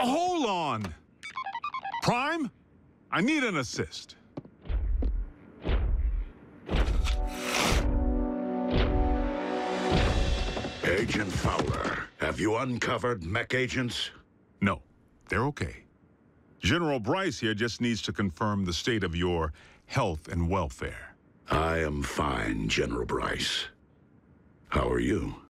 Hold on! Prime, I need an assist. Agent Fowler, have you uncovered mech agents? No, they're okay. General Bryce here just needs to confirm the state of your health and welfare. I am fine, General Bryce. How are you?